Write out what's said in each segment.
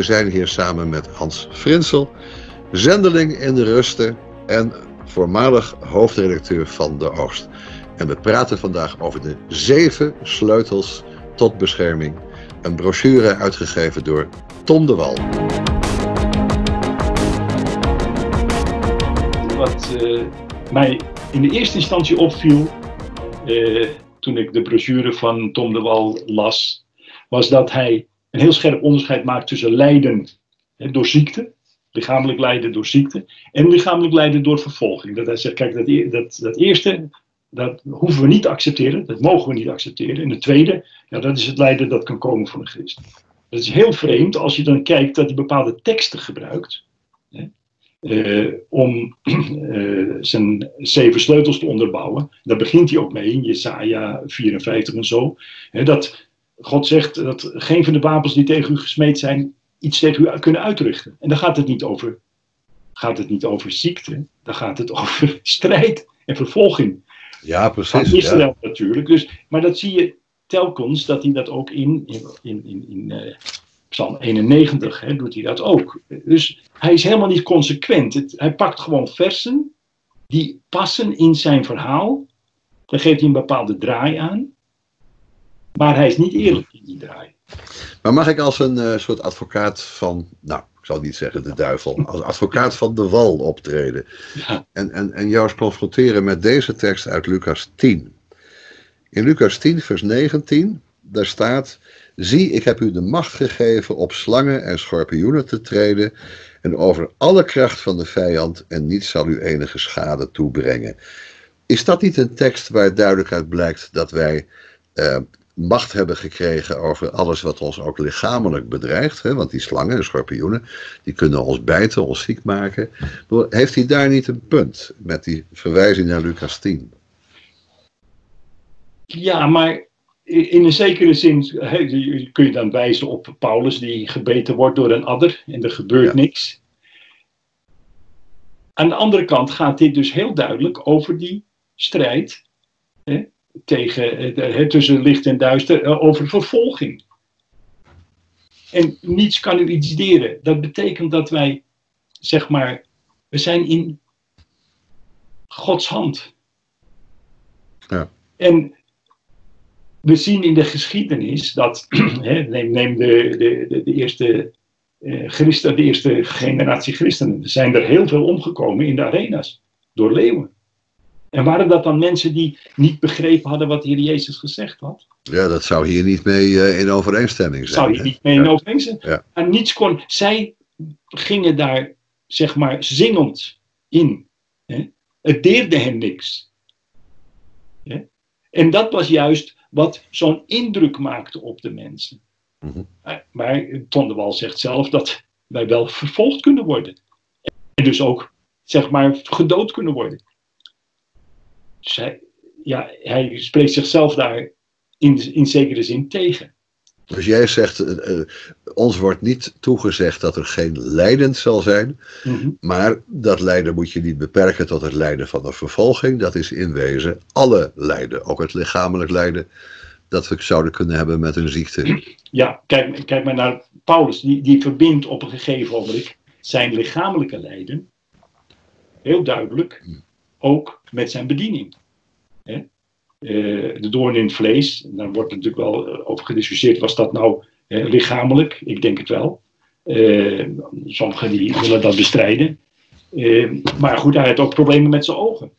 We zijn hier samen met Hans Frinsel, zendeling in de Rusten en voormalig hoofdredacteur van De Oost. En we praten vandaag over de zeven sleutels tot bescherming. Een brochure uitgegeven door Tom de Wal. Wat uh, mij in de eerste instantie opviel, uh, toen ik de brochure van Tom de Wal las, was dat hij een heel scherp onderscheid maakt tussen lijden door ziekte, lichamelijk lijden door ziekte, en lichamelijk lijden door vervolging. Dat hij zegt, kijk, dat, e-, dat, dat eerste, dat hoeven we niet te accepteren, dat mogen we niet accepteren. En het tweede, ja, dat is het lijden dat kan komen van een christen. Dat is heel vreemd als je dan kijkt dat hij bepaalde teksten gebruikt. Hè, uh, om uh, zijn zeven sleutels te onderbouwen. Daar begint hij ook mee in Jesaja 54 en zo. Hè, dat God zegt dat geen van de wapens die tegen u gesmeed zijn iets tegen u kunnen uitrichten. En dan gaat het niet over, gaat het niet over ziekte, dan gaat het over strijd en vervolging. Ja, precies. Van Israël ja. natuurlijk. Dus, maar dat zie je telkens dat hij dat ook in, in, in, in, in uh, Psalm 91 hè, doet hij dat ook. Dus hij is helemaal niet consequent. Het, hij pakt gewoon versen die passen in zijn verhaal. Dan geeft hij een bepaalde draai aan. Maar hij is niet eerlijk in die draai. Maar mag ik als een uh, soort advocaat van, nou, ik zal niet zeggen de duivel, als advocaat van de wal optreden. Ja. En, en, en jou eens confronteren met deze tekst uit Lucas 10. In Lucas 10, vers 19, daar staat: Zie, ik heb u de macht gegeven op slangen en schorpioenen te treden en over alle kracht van de vijand en niets zal u enige schade toebrengen. Is dat niet een tekst waar duidelijk uit blijkt dat wij uh, macht hebben gekregen over alles wat ons ook lichamelijk bedreigt? Hè? Want die slangen en schorpioenen, die kunnen ons bijten, ons ziek maken. Heeft hij daar niet een punt met die verwijzing naar Lucas 10? Ja, maar in een zekere zin kun je dan wijzen op Paulus die gebeten wordt door een adder en er gebeurt ja. niks. Aan de andere kant gaat dit dus heel duidelijk over die strijd hè, tegen, hè, tussen licht en duister, eh, over vervolging. En niets kan u iets deren. Dat betekent dat wij, zeg maar, we zijn in Gods hand. Ja. En we zien in de geschiedenis dat, hè, neem, neem de, de, de, de eerste uh, christen, de eerste generatie christenen, er zijn er heel veel omgekomen in de arena's, door leeuwen. En waren dat dan mensen die niet begrepen hadden wat de Heer Jezus gezegd had? Ja, dat zou hier niet mee uh, in overeenstemming zijn. Zou hier niet mee in overeenstemming ja. En niets kon, zij gingen daar, zeg maar, zingend in. Hè? Het deerde hen niks. Hè? En dat was juist wat zo'n indruk maakte op de mensen. Mm -hmm. Maar Ton de Wal zegt zelf dat wij wel vervolgd kunnen worden. En dus ook, zeg maar, gedood kunnen worden. Dus hij, ja, hij spreekt zichzelf daar in, in zekere zin tegen. Dus jij zegt, uh, uh, ons wordt niet toegezegd dat er geen lijden zal zijn, mm -hmm. maar dat lijden moet je niet beperken tot het lijden van de vervolging. Dat is in wezen alle lijden, ook het lichamelijk lijden dat we zouden kunnen hebben met een ziekte. Ja, kijk, kijk maar naar Paulus, die, die verbindt op een gegeven moment zijn lichamelijke lijden, heel duidelijk, ook met zijn bediening. Hè? Uh, de doorn in het vlees, daar wordt natuurlijk wel over gediscussieerd, was dat nou lichamelijk? Ik denk het wel. Uh, sommigen die willen dat bestrijden. maar goed, hij had ook problemen met zijn ogen.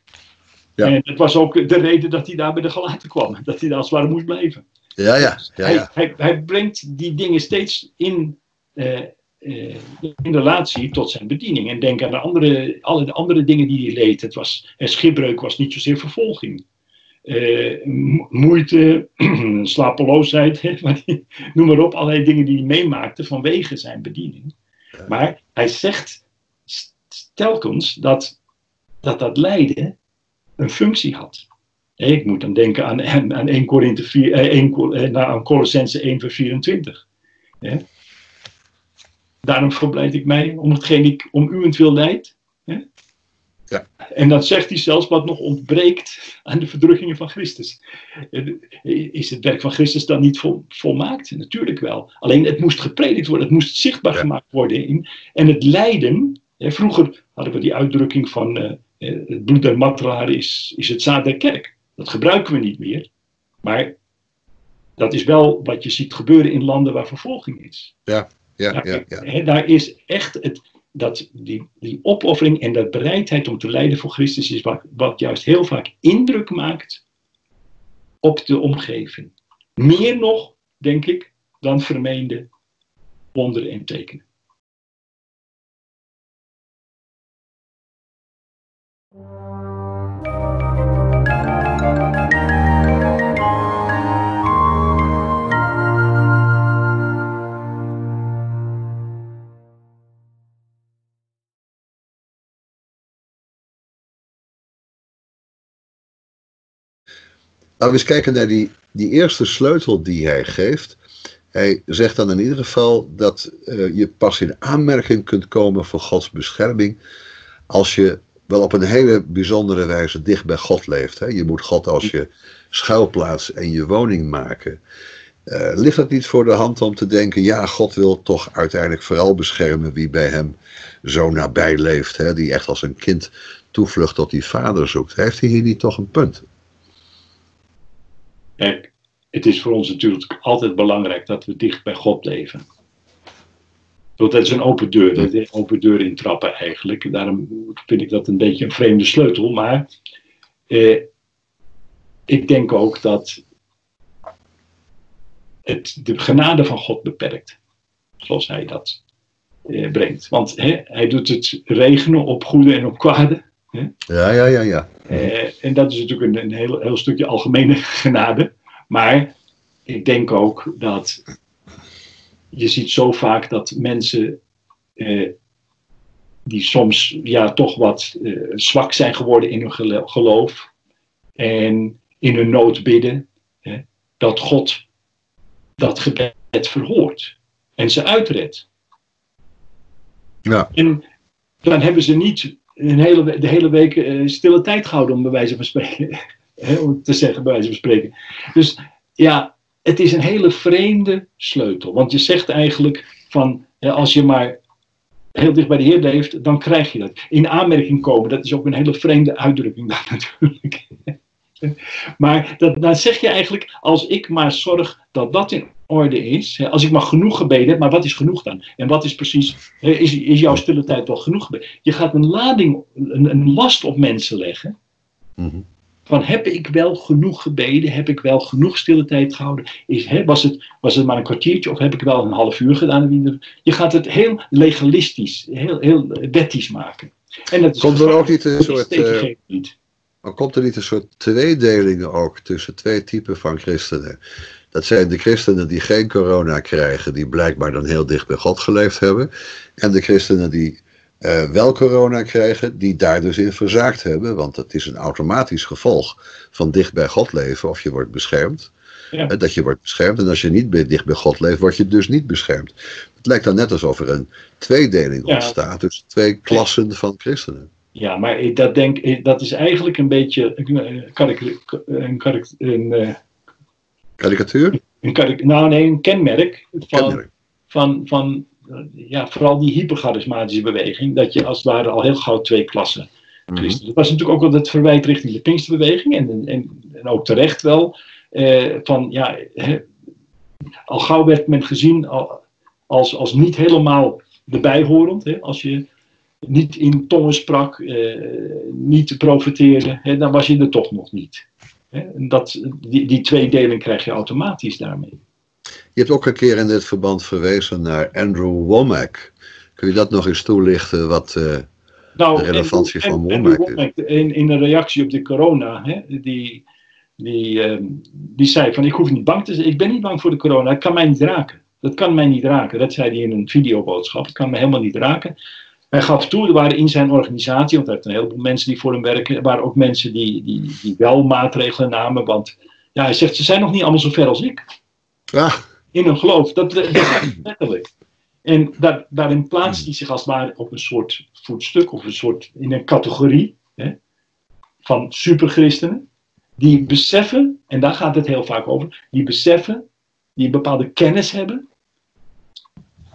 Ja. En het was ook de reden dat hij daar bij de gelaten kwam. Dat hij daar als het ware moest blijven. Ja, ja. ja, ja. Hij, hij, hij, brengt die dingen steeds in, uh, in relatie tot zijn bediening. En denk aan de andere, alle de andere dingen die hij leed. Het was, schipbreuk was niet zozeer vervolging. Uh, moeite, slapeloosheid, noem maar op. Allerlei dingen die hij meemaakte vanwege zijn bediening. Maar hij zegt telkens dat dat, dat lijden een functie had. Ik moet dan denken aan, aan 1 Korinthe 4, eh, 1, nou, aan Colossense 1 vers 24. Daarom verblijd ik mij om hetgeen ik om uwentwil leid. Ja. Ja. En dan zegt hij zelfs wat nog ontbreekt aan de verdrukkingen van Christus. Is het werk van Christus dan niet vol, volmaakt? Natuurlijk wel. Alleen het moest gepredikt worden, het moest zichtbaar gemaakt worden. In, en het lijden, hè, vroeger hadden we die uitdrukking van uh, het bloed der martelaren is, is het zaad der kerk. Dat gebruiken we niet meer. Maar dat is wel wat je ziet gebeuren in landen waar vervolging is. Ja, ja, ja. ja. Daar is echt het, dat die, die opoffering en dat bereidheid om te lijden voor Christus is wat, wat juist heel vaak indruk maakt op de omgeving. Meer nog, denk ik, dan vermeende wonderen en tekenen. Laten we eens kijken naar die, die eerste sleutel die hij geeft. Hij zegt dan in ieder geval dat uh, je pas in aanmerking kunt komen voor Gods bescherming als je wel op een hele bijzondere wijze dicht bij God leeft. Hè? Je moet God als je schuilplaats en je woning maken. Uh, ligt het niet voor de hand om te denken, ja, God wil toch uiteindelijk vooral beschermen wie bij hem zo nabij leeft, hè? die echt als een kind toevlucht tot die vader zoekt. Heeft hij hier niet toch een punt? Het is voor ons natuurlijk altijd belangrijk dat we dicht bij God leven. Want dat is een open deur, dat is een open deur in trappen eigenlijk. Daarom vind ik dat een beetje een vreemde sleutel. Maar eh, ik denk ook dat het de genade van God beperkt. Zoals hij dat eh, brengt. Want hè, hij doet het regenen op goede en op kwade. Ja, ja, ja, ja. Uh, en dat is natuurlijk een, een heel, heel, stukje algemene genade. Maar ik denk ook dat je ziet zo vaak dat mensen uh, die soms ja, toch wat uh, zwak zijn geworden in hun geloof en in hun nood bidden, dat God dat gebed verhoort en ze uitredt. Ja. En dan hebben ze niet een hele, de hele week uh, stille tijd gehouden, om bij wijze van spreken. om te zeggen, bij wijze. Dus ja, het is een hele vreemde sleutel. Want je zegt eigenlijk van, als je maar heel dicht bij de Heer leeft, dan krijg je dat. In aanmerking komen, dat is ook een hele vreemde uitdrukking daar natuurlijk. maar dat, dan zeg je eigenlijk, als ik maar zorg dat dat in orde is, als ik maar genoeg gebeden heb, maar wat is genoeg dan? En wat is precies, is, is jouw stille tijd wel genoeg gebeden? Je gaat een lading, een, een last op mensen leggen. Mm van heb ik wel genoeg gebeden? Heb ik wel genoeg stille tijd gehouden? Is, hè, was, het, was het maar een kwartiertje of heb ik wel een half uur gedaan? Je gaat het heel legalistisch, heel, heel wettisch maken. En dat is komt er ook niet een soort. Uh, maar komt er niet een soort tweedeling ook tussen twee typen van christenen? Dat zijn de christenen die geen corona krijgen, die blijkbaar dan heel dicht bij God geleefd hebben. En de christenen die uh, wel corona krijgen, die daar dus in verzaakt hebben. Want het is een automatisch gevolg van dicht bij God leven of je wordt beschermd. Ja. Uh, dat je wordt beschermd. En als je niet bij, dicht bij God leeft, word je dus niet beschermd. Het lijkt dan net alsof er een tweedeling ja. ontstaat tussen twee klassen van christenen. Ja, maar ik, dat, denk, dat is eigenlijk een beetje een, een, een, karikatuur? Een, nou nee, een kenmerk van, kenmerk. van, van ja, vooral die hypercharismatische beweging, dat je als het ware al heel gauw twee klassen christen. Mm Dat was natuurlijk ook wel het verwijt richting de Pinksterbeweging en, en, en ook terecht wel. Eh, van ja, al gauw werd men gezien als, als niet helemaal erbij horend. Hè, als je niet in tongen sprak, eh, niet profiteerde, hè, dan was je er toch nog niet. Dat, die, die tweedeling krijg je automatisch daarmee. Je hebt ook een keer in dit verband verwezen naar Andrew Womack. Kun je dat nog eens toelichten, wat uh, nou, de relevantie van Womack is? In, in een reactie op de corona, hè, die, die, uh, die zei van ik hoef niet bang te zijn, ik ben niet bang voor de corona, het kan mij niet raken. Dat kan mij niet raken. Dat zei hij in een videoboodschap. Het kan me helemaal niet raken. Hij gaf toe, er waren in zijn organisatie, want hij heeft een heleboel mensen die voor hem werken, er waren ook mensen die, die, die wel maatregelen namen. Want ja, hij zegt, ze zijn nog niet allemaal zo ver als ik. Ja in hun geloof. Dat, dat is letterlijk. En daar, daarin plaatst hij zich als het ware op een soort voetstuk of een soort in een categorie. hè, van superchristenen, die beseffen, en daar gaat het heel vaak over, die beseffen, die een bepaalde kennis hebben,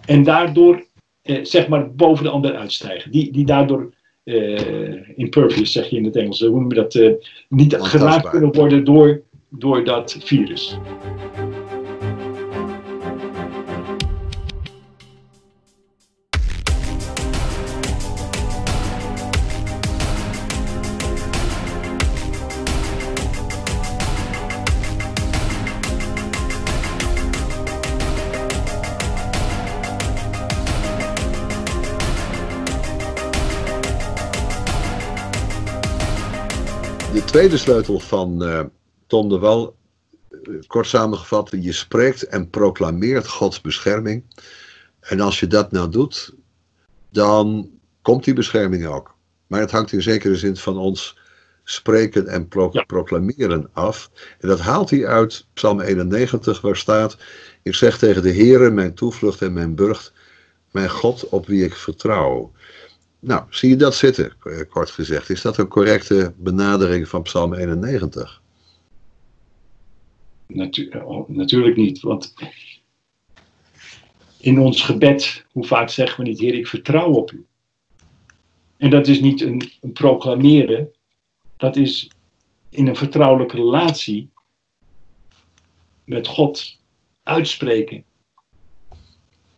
en daardoor, eh, zeg maar, boven de ander uitstijgen. Die, die daardoor uh, impervious, zeg je in het Engels, hoe noem je dat, uh, niet geraakt kunnen worden door, door dat virus. Tweede sleutel van uh, Tom de Wal, eh, kort samengevat, je spreekt en proclameert Gods bescherming. En als je dat nou doet, dan komt die bescherming ook. Maar het hangt in zekere zin van ons spreken en proclameren af. En dat haalt hij uit Psalm 91, waar staat: Ik zeg tegen de Heere, mijn toevlucht en mijn burcht, mijn God op wie ik vertrouw. Nou, zie je dat zitten, eh, kort gezegd? Is dat een correcte benadering van Psalm 91? Oh, natuurlijk niet, want in ons gebed, hoe vaak zeggen we niet, Heer, ik vertrouw op u. En dat is niet een, een proclameren, dat is in een vertrouwelijke relatie met God uitspreken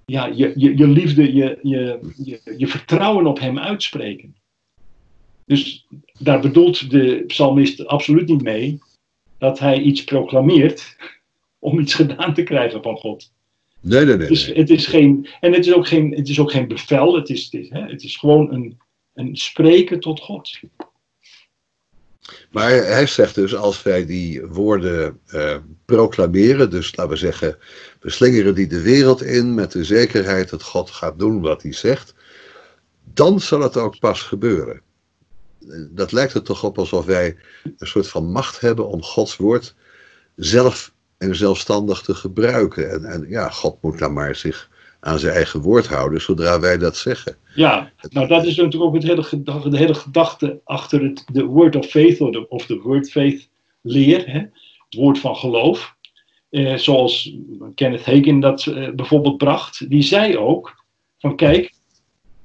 ja, je, je, je liefde, je, je, je, je vertrouwen op hem uitspreken. Dus daar bedoelt de psalmist absoluut niet mee dat hij iets proclameert om iets gedaan te krijgen van God. Nee, nee, nee. Dus het is geen, en het is ook geen, het is ook geen bevel, het is, het is, hè, het is gewoon een, een spreken tot God. Maar hij zegt dus, als wij die woorden uh, proclameren, dus laten we zeggen, we slingeren die de wereld in met de zekerheid dat God gaat doen wat hij zegt, dan zal het ook pas gebeuren. Dat lijkt er toch op alsof wij een soort van macht hebben om Gods woord zelf en zelfstandig te gebruiken. En, en ja, God moet dan maar zich aan zijn eigen woord houden zodra wij dat zeggen. Ja, nou dat is natuurlijk ook het hele, de hele gedachte achter het de word of faith of de, of de word faith leer, hè? het woord van geloof. Eh, zoals Kenneth Hagin dat eh, bijvoorbeeld bracht, die zei ook van kijk,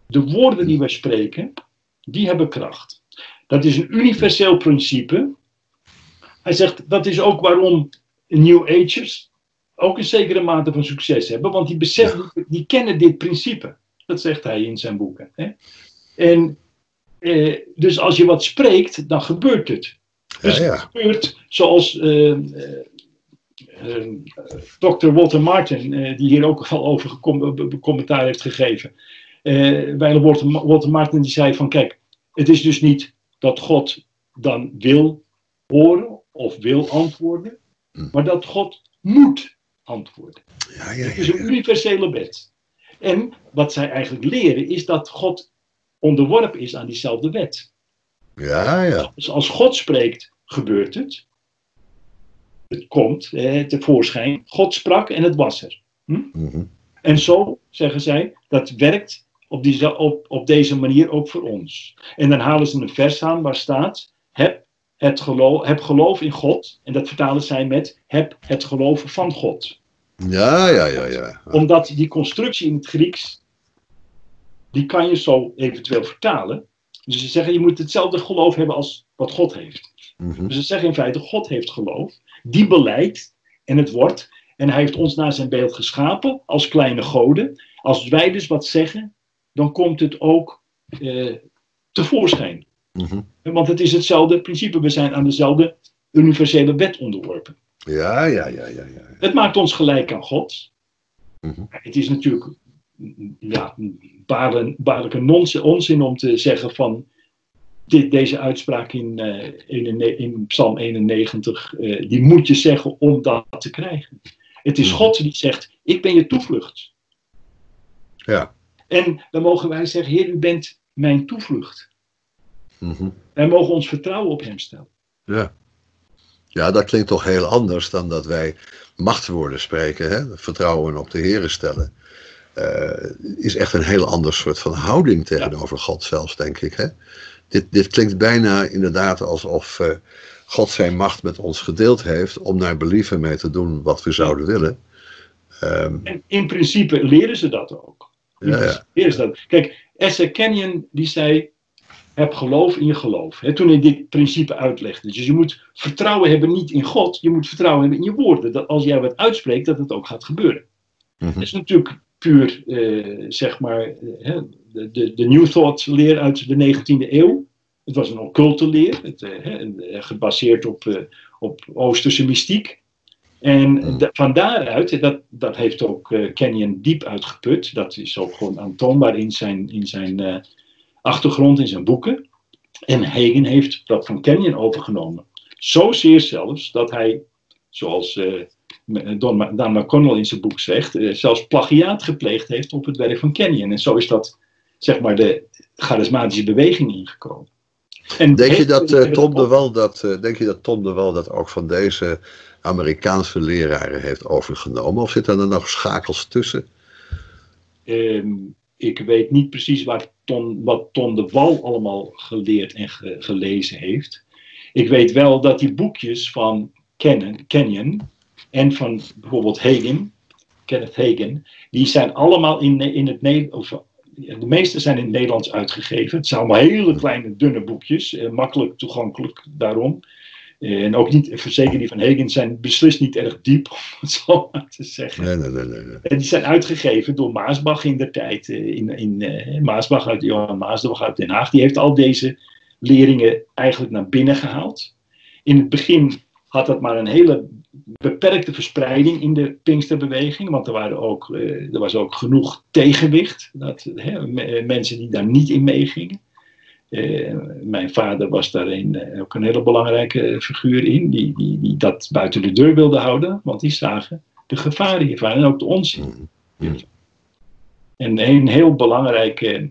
de woorden die wij spreken, die hebben kracht. Dat is een universeel principe. Hij zegt dat is ook waarom New Agers ook een zekere mate van succes hebben, want die beseffen, die, kennen dit principe. Dat zegt hij in zijn boeken. Hè? En eh, dus als je wat spreekt, dan gebeurt het. Dus ja, ja. het gebeurt zoals uh, uh, Dr. Walter Martin, die hier ook al over commentaar heeft gegeven. Uh, Walter, Walter Martin die zei van kijk, het is dus niet dat God dan wil horen of wil antwoorden, hm. maar dat God moet antwoorden. Ja, ja, Het is een universele wet. En wat zij eigenlijk leren is dat God onderworpen is aan diezelfde wet. Ja, ja. Dus als God spreekt, gebeurt het. Het komt eh, tevoorschijn. God sprak en het was er. Hm? Mhm. En zo, zeggen zij, dat werkt op, die, op, op deze manier ook voor ons. En dan halen ze een vers aan waar staat: heb, het geloof, heb geloof in God. En dat vertalen zij met: heb het geloven van God. Ja, ja, ja, ja. Omdat die constructie in het Grieks, die kan je zo eventueel vertalen. Dus ze zeggen, je moet hetzelfde geloof hebben als wat God heeft. Mhm. Dus ze zeggen in feite, God heeft geloof, die beleidt en het wordt. En hij heeft ons naar zijn beeld geschapen als kleine goden. Als wij dus wat zeggen, dan komt het ook eh, tevoorschijn. Mhm. Want het is hetzelfde principe, we zijn aan dezelfde universele wet onderworpen. Ja, ja, ja, ja. ja. Het maakt ons gelijk aan God. Mhm. Het is natuurlijk ja, baarlijke onzin om te zeggen van dit, deze uitspraak in, uh, in, in, Psalm 91, uh, eh, die moet je zeggen om dat te krijgen. Het is mhm. God die zegt, ik ben je toevlucht. Ja. En dan mogen wij zeggen, Heer, u bent mijn toevlucht. Mm Wij mogen ons vertrouwen op hem stellen. Ja. Ja, dat klinkt toch heel anders dan dat wij machtwoorden spreken, hè? vertrouwen op de Heeren stellen. Uh, is echt een heel ander soort van houding tegenover God zelfs, denk ik. Hè? dit, dit klinkt bijna inderdaad alsof uh, God zijn macht met ons gedeeld heeft om naar believen mee te doen wat we zouden willen. Um, en in principe leren ze dat ook. Ja, ja. Ze dat. Kijk, Esther Kenyon die zei, heb geloof in je geloof. He, toen hij dit principe uitlegde. Dus je moet vertrouwen hebben niet in God, je moet vertrouwen hebben in je woorden. Dat als jij wat uitspreekt, dat het ook gaat gebeuren. Mm Dat is natuurlijk puur, uh, zeg maar, uh, de, de, de New Thought leer uit de 19e eeuw. Het was een occulte leer, het, uh, gebaseerd op, op Oosterse mystiek. En mm. van daaruit, dat, dat heeft ook Kenyon diep uitgeput. Dat is ook gewoon aantoonbaar in zijn, in zijn achtergrond, in zijn boeken. En Hagen heeft dat van Kenyon overgenomen. Zozeer zelfs dat hij, zoals Don, Dan McConnell in zijn boek zegt, uh, zelfs plagiaat gepleegd heeft op het werk van Kenyon. En zo is dat, zeg maar, de charismatische beweging ingekomen. En denk, je dat, uh, Tom de Wal dat, uh, denk je dat Tom de Wal dat ook van deze Amerikaanse leraren heeft overgenomen? Of zitten er nog schakels tussen? Um, ik weet niet precies Ton, wat Tom de Wal allemaal geleerd en ge, gelezen heeft. Ik weet wel dat die boekjes van Kenyon, en van bijvoorbeeld Hagen, Kenneth Hagen, die zijn allemaal in, in het Nederlands, de meeste zijn in het Nederlands uitgegeven. Het zijn allemaal hele kleine, dunne boekjes, eh, makkelijk toegankelijk daarom. Eh, en ook niet, zeker die van Hagen, zijn beslist niet erg diep, om het zo maar te zeggen. Nee, nee, nee, nee. En die zijn uitgegeven door Maasbach in der tijd. Eh, in, in, uh, Maasbach uit, Johan Maasbach uit Den Haag. Die heeft al deze leringen eigenlijk naar binnen gehaald. In het begin had dat maar een hele beperkte verspreiding in de Pinksterbeweging, want er, waren ook, eh, er was ook genoeg tegenwicht, dat, hè, mensen die daar niet in meegingen. Uh, mijn vader was daarin uh, ook een hele belangrijke figuur in, die, die, die dat buiten de deur wilde houden, want die zagen de gevaren hiervan en ook de onzin. Mm, mm. En een heel belangrijke,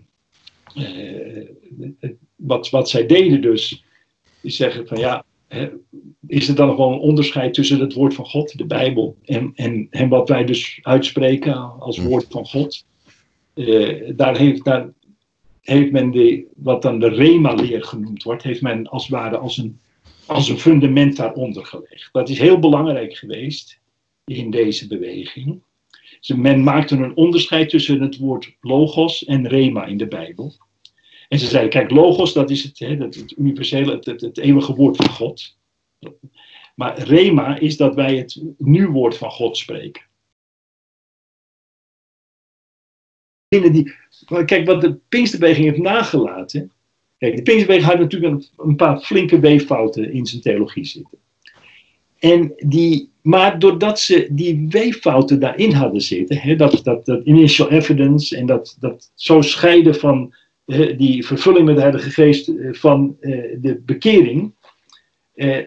wat, wat zij deden dus, is zeggen van ja, is er dan nog wel een onderscheid tussen het woord van God, de Bijbel, en, en, en wat wij dus uitspreken als mm. woord van God? Uh, daar, heeft, daar heeft men de, wat dan de Rema-leer genoemd wordt, heeft men als het ware als een, als een fundament daaronder gelegd. Dat is heel belangrijk geweest in deze beweging. Dus men maakte een onderscheid tussen het woord logos en Rema in de Bijbel. En ze zeiden, kijk, logos, dat is het, hè, het universele, het, het, eeuwige woord van God. Maar rema is dat wij het nu-woord van God spreken. Die, kijk, wat de Pinksterbeweging heeft nagelaten. Kijk, de Pinksterbeweging had natuurlijk een, paar flinke weeffouten in zijn theologie zitten. En die, maar doordat ze die weeffouten daarin hadden zitten, hè, dat, dat, dat initial evidence en dat, dat zo scheiden van die vervulling met de Heilige Geest eh, van eh, de bekering, eh,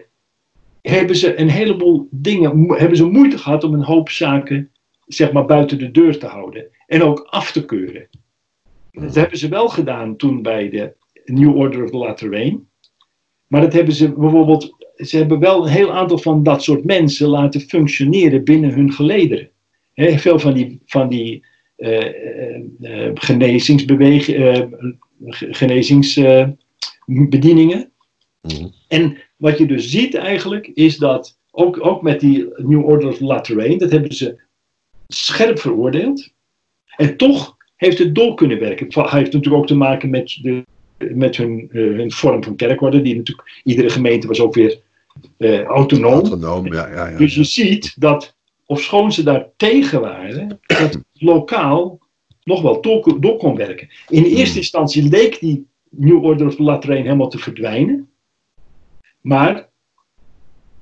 hebben ze een heleboel dingen, hebben ze moeite gehad om een hoop zaken, zeg maar, buiten de deur te houden. En ook af te keuren. Dat hebben ze wel gedaan toen bij de New Order of the Latter Maar dat hebben ze bijvoorbeeld, ze hebben wel een heel aantal van dat soort mensen laten functioneren binnen hun gelederen. veel van die, van die genezingsbewegingen, genezingsbedieningen. Mhm. En wat je dus ziet eigenlijk, is dat ook, ook met die New Order of Lateran, dat hebben ze scherp veroordeeld. En toch heeft het door kunnen werken. Het heeft natuurlijk ook te maken met, de, met hun, hun vorm van kerkorde, die natuurlijk, iedere gemeente was ook weer autonoom. autonoom ja, ja, ja, dus je ziet dat ofschoon ze daar tegen waren, dat lokaal nog wel door, kon werken. In eerste hmm. instantie leek die New Order of the Lateran helemaal te verdwijnen. Maar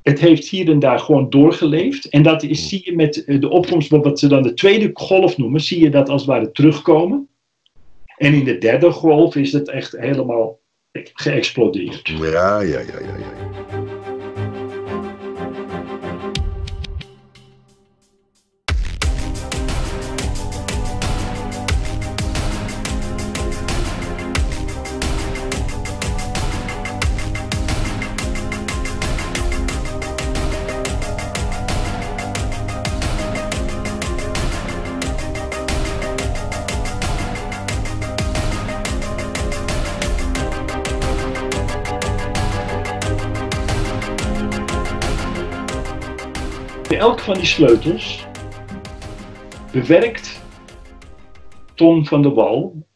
het heeft hier en daar gewoon doorgeleefd. En dat is, hmm. zie je met de opkomst, wat ze dan de tweede golf noemen, zie je dat als het ware terugkomen. En in de derde golf is het echt helemaal geëxplodeerd. Ja, ja, ja, ja. ja. Elk van die sleutels bewerkt Ton van de Wal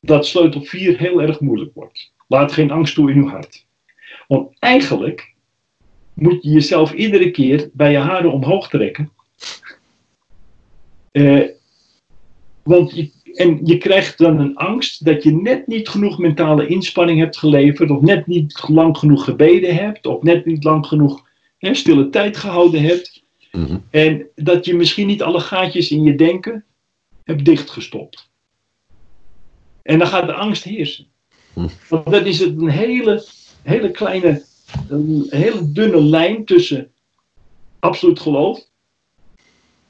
dat sleutel 4 heel erg moeilijk wordt. Laat geen angst toe in uw hart. Want eigenlijk moet je jezelf iedere keer bij je haren omhoog trekken. Eh, want je, en je krijgt dan een angst dat je net niet genoeg mentale inspanning hebt geleverd, of net niet lang genoeg gebeden hebt, of net niet lang genoeg hè, stille tijd gehouden hebt. Mhm. En dat je misschien niet alle gaatjes in je denken hebt dichtgestopt. En dan gaat de angst heersen. Hm. Want dat is een hele, hele kleine, een hele dunne lijn tussen absoluut geloof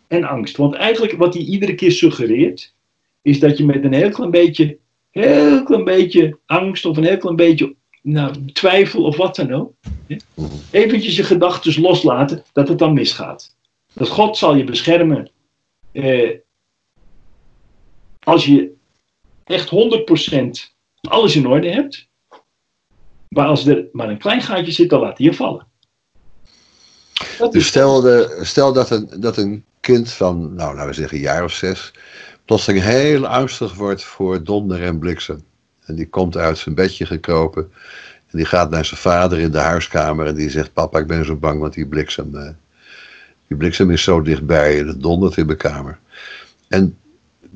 en angst. Want eigenlijk wat hij iedere keer suggereert, is dat je met een heel klein beetje, heel klein beetje angst of een heel klein beetje nou, twijfel of wat dan ook, Mhm. eventjes je gedachten loslaten, dat het dan misgaat. Dat God zal je beschermen eh, als je echt 100% alles in orde hebt. Maar als er maar een klein gaatje zit, dan laat hij je vallen. Dat Dus stel, de, stel dat, een, dat een kind van, nou laten we zeggen, een jaar of zes, plotseling heel angstig wordt voor donder en bliksem. En die komt uit zijn bedje gekropen. En die gaat naar zijn vader in de huiskamer en die zegt: Papa, ik ben zo bang, want die bliksem, eh, die bliksem is zo dichtbij en het dondert in mijn kamer. En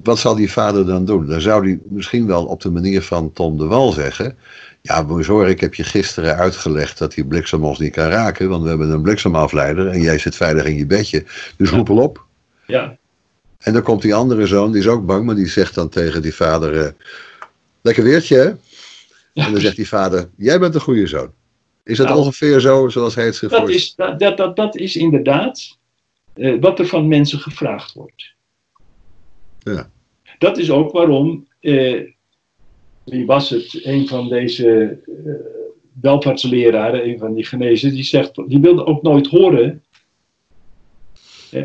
wat zal die vader dan doen? Dan zou hij misschien wel op de manier van Tom de Wal zeggen: Ja, horen, ik heb je gisteren uitgelegd dat die bliksem ons niet kan raken, want we hebben een bliksemafleider en jij zit veilig in je bedje. Dus roep al op. Ja, En dan komt die andere zoon, die is ook bang, maar die zegt dan tegen die vader: eh, Lekker weertje, hè? En dan zegt die vader: Jij bent een goede zoon. Is dat Nou, ongeveer zo zoals hij het zich dat voorstelt? is, dat, dat, dat, dat is inderdaad eh, wat er van mensen gevraagd wordt. Ja. Dat is ook waarom, eh, wie was het, een van deze eh welvaartsleraren, een van die genezen, die zegt, die wilde ook nooit horen.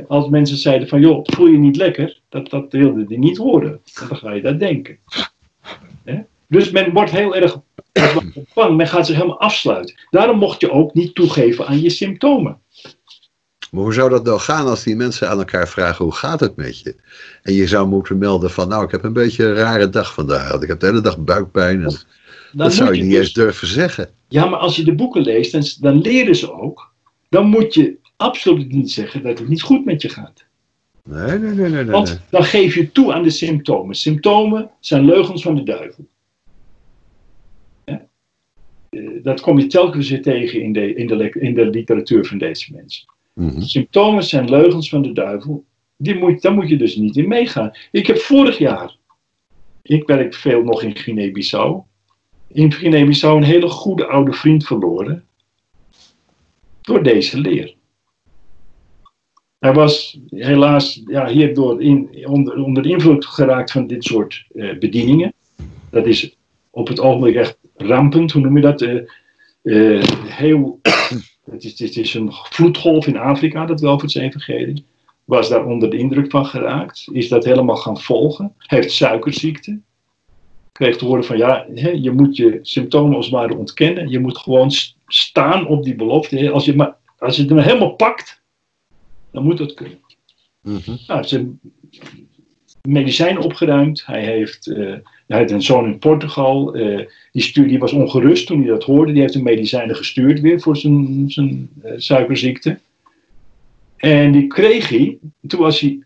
als mensen zeiden van, joh, voel je niet lekker, dat, dat wilde die niet horen. Dan ga je dat denken. Hè? Dus men wordt heel erg bang, men gaat zich helemaal afsluiten. Daarom mocht je ook niet toegeven aan je symptomen. Maar hoe zou dat nou gaan als die mensen aan elkaar vragen: Hoe gaat het met je? En je zou moeten melden: van, Nou, ik heb een beetje een rare dag vandaag. Ik heb de hele dag buikpijn. En Dan dat zou je niet dus- eens durven zeggen. Ja, maar als je de boeken leest, dan, dan leren ze ook. Dan moet je absoluut niet zeggen dat het niet goed met je gaat. Nee, nee, nee, nee. Want dan geef je toe aan de symptomen. Symptomen zijn leugens van de duivel. Ja? Eh, Dat kom je telkens weer tegen in de, in, de, in de literatuur van deze mensen. Mhm. Symptomen zijn leugens van de duivel. Die moet, daar moet je dus niet in meegaan. Ik heb vorig jaar, ik werk veel nog in Guinea-Bissau. In Guinea-Bissau een hele goede oude vriend verloren. Door deze leer. Hij was helaas ja, hierdoor in, onder, onder invloed geraakt van dit soort eh, bedieningen. Dat is op het ogenblik echt rampend, hoe noem je dat? Eh, eh, heel het is, een vloedgolf in Afrika, dat Welvaartsevangelie. Was daar onder de indruk van geraakt. Is dat helemaal gaan volgen. Heeft suikerziekte. Kreeg te horen van ja, hè, je moet je symptomen als het ware ontkennen. Je moet gewoon staan op die belofte. Als je, maar, als je het helemaal pakt, dan moet dat kunnen. Mhm. Nou, zijn medicijnen opgeruimd. Hij heeft, eh, hij had een zoon in Portugal. eh, die, stuurde, die was ongerust toen hij dat hoorde. Die heeft de medicijnen gestuurd weer voor zijn, zijn eh, suikerziekte. En die kreeg hij. Toen was hij.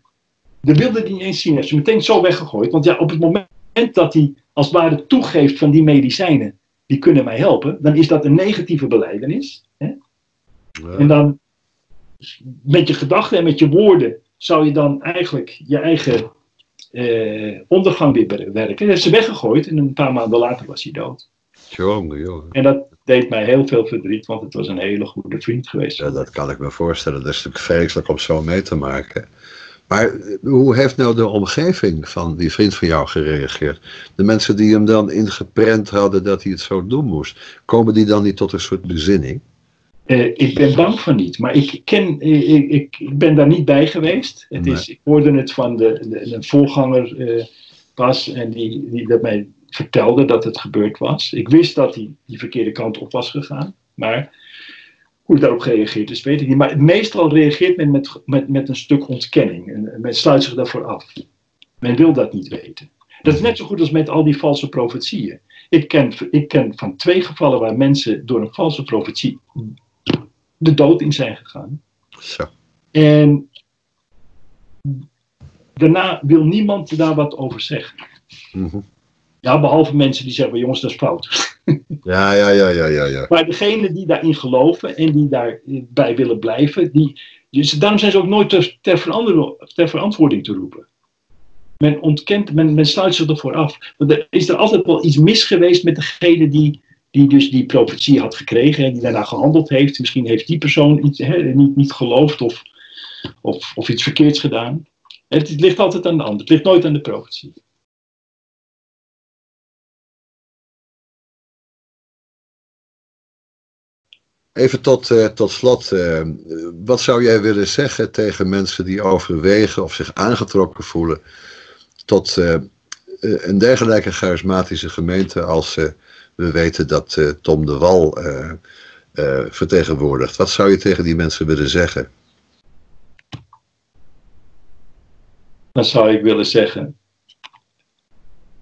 Dat wilde hij niet eens zien. Heeft ze meteen zo weggegooid. Want ja, op het moment dat hij als het ware toegeeft van die medicijnen. Die kunnen mij helpen. Dan is dat een negatieve beleidenis. Hè? Ja. En dan met je gedachten en met je woorden zou je dan eigenlijk je eigen eh, ondergang weer bewerken. Dat heeft ze weggegooid en een paar maanden later was hij dood. Jongen, jongen. En dat deed mij heel veel verdriet, want het was een hele goede vriend geweest. Ja, dat kan ik me voorstellen. Dat is natuurlijk vreselijk om zo mee te maken. Maar eh, hoe heeft nou de omgeving van die vriend van jou gereageerd? De mensen die hem dan ingeprent hadden dat hij het zo doen moest. Komen die dan niet tot een soort bezinning? Eh, ik ben bang van niet, maar ik, ken, eh, ik, ik, ik ben daar niet bij geweest. Het Nee. is, ik hoorde het van de, de, de voorganger eh, pas en die, die dat mij vertelde dat het gebeurd was. Ik wist dat hij die verkeerde kant op was gegaan, maar Hoe daarop gereageerd is, weet ik niet. Maar meestal reageert men met, met, met een stuk ontkenning. En men sluit zich daarvoor af. Men wil dat niet weten. Dat is net zo goed als met al die valse profetieën. Ik ken, ik ken van twee gevallen waar mensen door een valse profetie de dood in zijn gegaan. Zo. En daarna wil niemand daar wat over zeggen. Mhm. Ja, behalve mensen die zeggen, jongens, dat is fout. Ja, ja, ja, ja, ja, ja. Maar degenen die daarin geloven en die daarbij willen blijven, die, dus daarom zijn ze ook nooit ter, ter, ter verantwoording te roepen. Men ontkent, men, men sluit zich ervoor af. Want er is er altijd wel iets mis geweest met degene die, die dus die profetie had gekregen en die daarna gehandeld heeft. Misschien heeft die persoon iets, niet, niet geloofd of, of, of iets verkeerds gedaan. Het, ligt altijd aan de ander, het ligt nooit aan de profetie. Even tot, uh, tot slot, uh, wat zou jij willen zeggen tegen mensen die overwegen of zich aangetrokken voelen tot uh, een dergelijke charismatische gemeente als we weten dat Tom de Wal vertegenwoordigt? Wat zou je tegen die mensen willen zeggen? Dan zou ik willen zeggen,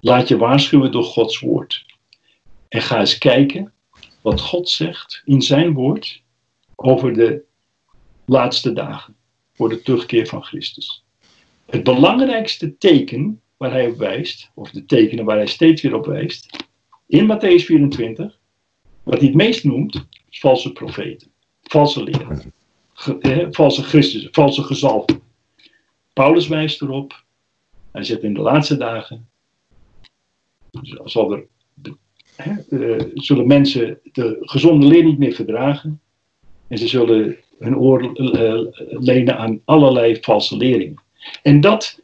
laat je waarschuwen door Gods woord. En ga eens kijken wat God zegt in zijn woord over de laatste dagen, voor de terugkeer van Christus. Het belangrijkste teken waar hij op wijst, of de tekenen waar hij steeds weer op wijst, in Matthäus 24, wat hij het meest noemt, valse profeten, valse leren, eh, valse Christus, valse gezalfden. Paulus wijst erop, hij zegt in de laatste dagen, zal er uh, zullen mensen de gezonde leer niet meer verdragen. En ze zullen hun oor uh, lenen aan allerlei valse leringen. En dat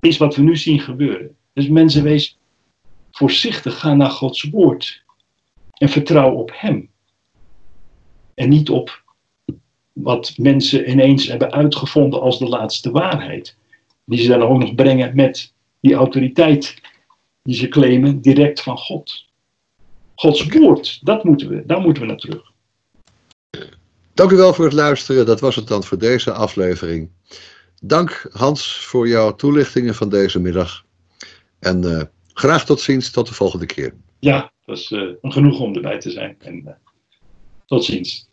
is wat we nu zien gebeuren. Dus mensen wees voorzichtig, gaan naar Gods woord. En vertrouw op Hem. En niet op wat mensen ineens hebben uitgevonden als de laatste waarheid. Die ze dan ook nog brengen met die autoriteit die ze claimen direct van God. Gods woord, dat moeten we, daar moeten we naar terug. Dank u wel voor het luisteren. Dat was het dan voor deze aflevering. Dank Hans voor jouw toelichtingen van deze middag. En uh, Graag tot ziens, tot de volgende keer. Ja, dat was eh, genoeg om erbij te zijn. En, eh, tot ziens.